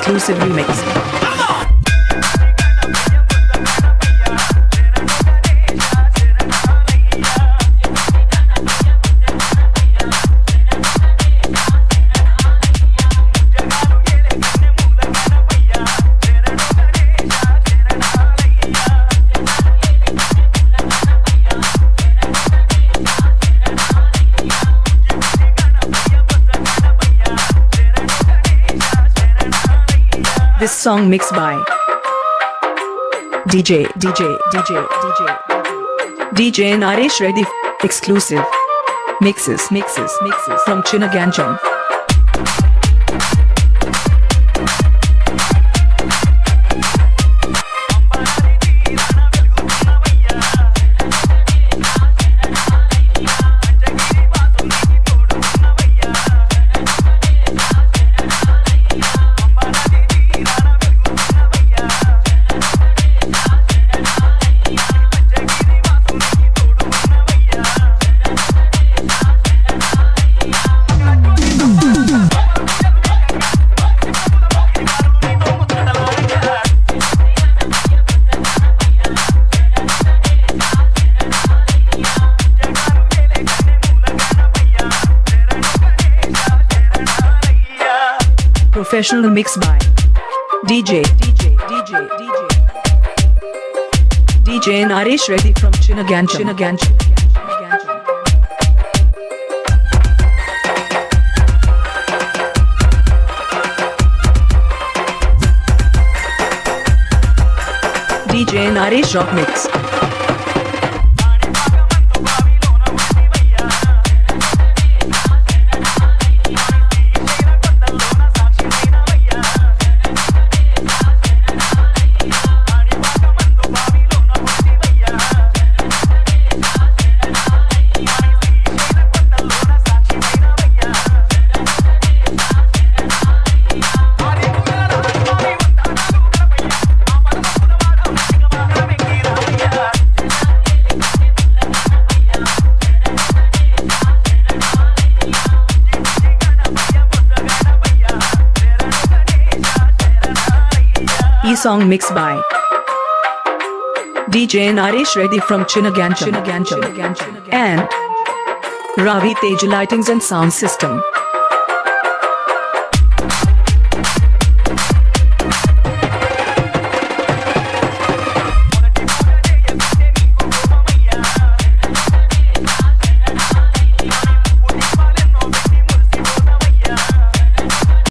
exclusive remix. This song mixed by DJ DJ DJ DJ DJ Naresh Reddy exclusive mixes mixes mixes from Chinaganjam. Professional mix by DJ DJ DJ DJ DJ Naresh Reddy from Chinaganjam. Chinaganjam. DJ Naresh Rock Mix. Song mixed by DJ Naresh Reddy from Chinaganjam and Ravi Tej Lightings and Sound System.